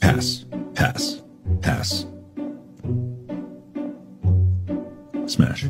Pass. Pass. Pass. Smash.